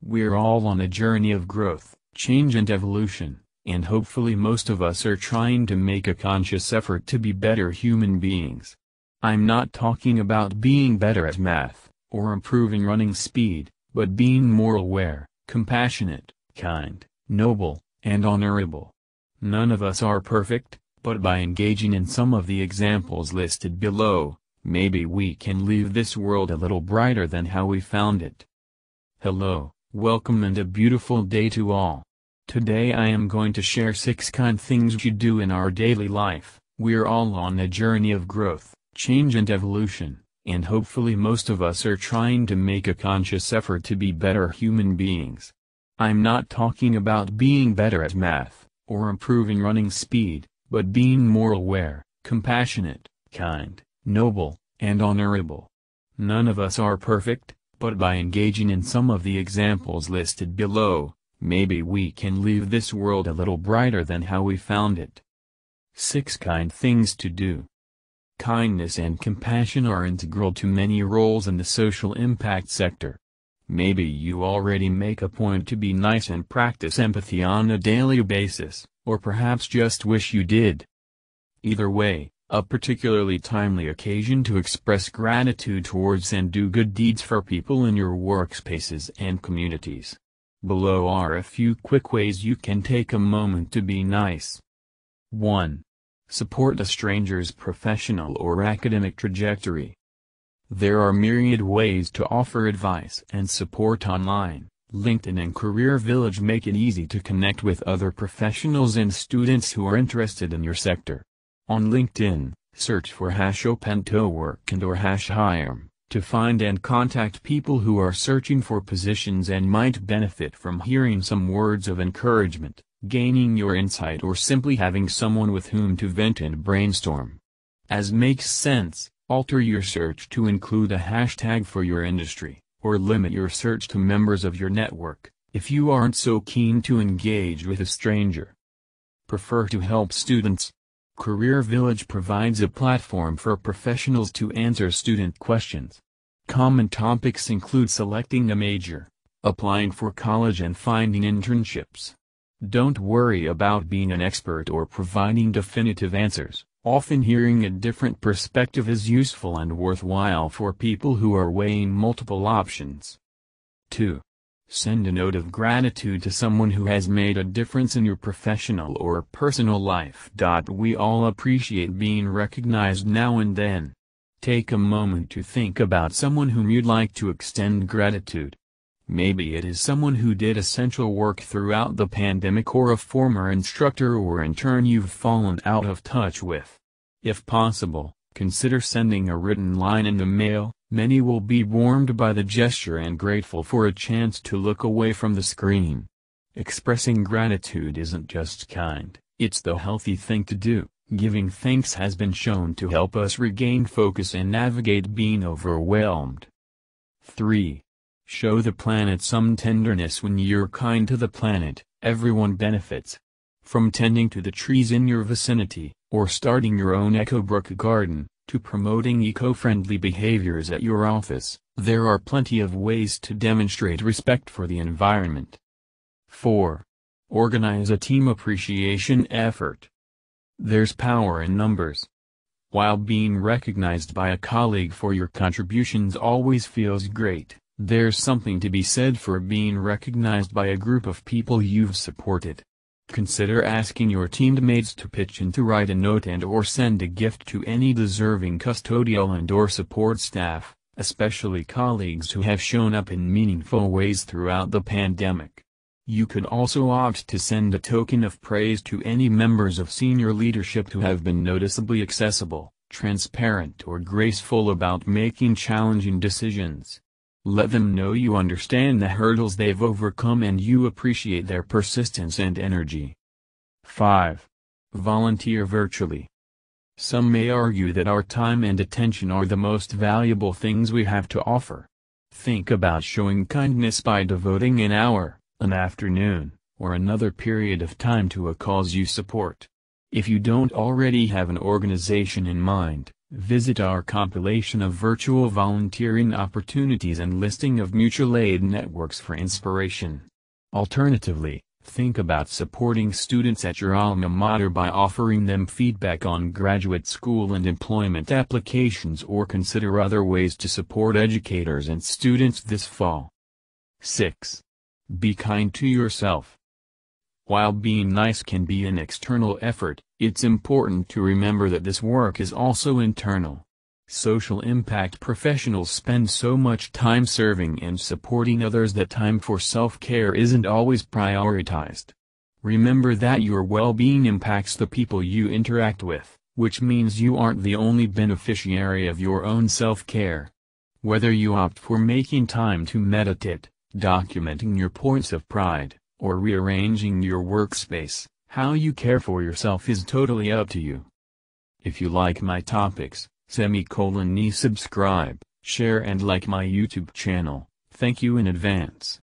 We're all on a journey of growth, change and evolution, and hopefully most of us are trying to make a conscious effort to be better human beings. I'm not talking about being better at math, or improving running speed, but being more aware, compassionate, kind, noble, and honorable. None of us are perfect, but by engaging in some of the examples listed below, maybe we can leave this world a little brighter than how we found it. Hello, welcome and a beautiful day to all. Today I am going to share 6 kind things you do in our daily life. We're all on a journey of growth, change and evolution, and hopefully most of us are trying to make a conscious effort to be better human beings. I'm not talking about being better at math, or improving running speed, but being more aware, compassionate, kind, noble, and honorable. None of us are perfect, but by engaging in some of the examples listed below, maybe we can leave this world a little brighter than how we found it. 6 Kind Things to Do Kindness and compassion are integral to many roles in the social impact sector. Maybe you already make a point to be nice and practice empathy on a daily basis, or perhaps just wish you did. Either way, a particularly timely occasion to express gratitude towards and do good deeds for people in your workspaces and communities. Below are a few quick ways you can take a moment to be nice. 1. Support a stranger's professional or academic trajectory. There are myriad ways to offer advice and support online. LinkedIn and Career Village make it easy to connect with other professionals and students who are interested in your sector. On LinkedIn, search for hash work and or hash hire to find and contact people who are searching for positions and might benefit from hearing some words of encouragement, gaining your insight or simply having someone with whom to vent and brainstorm. As makes sense, Alter your search to include a hashtag for your industry, or limit your search to members of your network, if you aren't so keen to engage with a stranger. Prefer to help students. Career Village provides a platform for professionals to answer student questions. Common topics include selecting a major, applying for college and finding internships. Don't worry about being an expert or providing definitive answers. Often hearing a different perspective is useful and worthwhile for people who are weighing multiple options. 2. Send a note of gratitude to someone who has made a difference in your professional or personal life. We all appreciate being recognized now and then. Take a moment to think about someone whom you'd like to extend gratitude. Maybe it is someone who did essential work throughout the pandemic or a former instructor or intern you've fallen out of touch with. If possible, consider sending a written line in the mail, many will be warmed by the gesture and grateful for a chance to look away from the screen. Expressing gratitude isn't just kind, it's the healthy thing to do. Giving thanks has been shown to help us regain focus and navigate being overwhelmed. 3. Show the planet some tenderness when you're kind to the planet, everyone benefits. From tending to the trees in your vicinity, or starting your own EcoBrook garden, to promoting eco-friendly behaviors at your office, there are plenty of ways to demonstrate respect for the environment. 4. Organize a team appreciation effort. There's power in numbers. While being recognized by a colleague for your contributions always feels great, there's something to be said for being recognized by a group of people you've supported. Consider asking your teammates to pitch in to write a note and or send a gift to any deserving custodial and or support staff, especially colleagues who have shown up in meaningful ways throughout the pandemic. You could also opt to send a token of praise to any members of senior leadership who have been noticeably accessible, transparent or graceful about making challenging decisions. Let them know you understand the hurdles they've overcome and you appreciate their persistence and energy. 5. Volunteer virtually. Some may argue that our time and attention are the most valuable things we have to offer. Think about showing kindness by devoting an hour, an afternoon, or another period of time to a cause you support. If you don't already have an organization in mind, Visit our compilation of virtual volunteering opportunities and listing of mutual aid networks for inspiration. Alternatively, think about supporting students at your alma mater by offering them feedback on graduate school and employment applications or consider other ways to support educators and students this fall. 6. Be kind to yourself. While being nice can be an external effort, it's important to remember that this work is also internal. Social impact professionals spend so much time serving and supporting others that time for self-care isn't always prioritized. Remember that your well-being impacts the people you interact with, which means you aren't the only beneficiary of your own self-care. Whether you opt for making time to meditate, documenting your points of pride, or rearranging your workspace, how you care for yourself is totally up to you. If you like my topics, semicolon subscribe, share and like my YouTube channel, thank you in advance.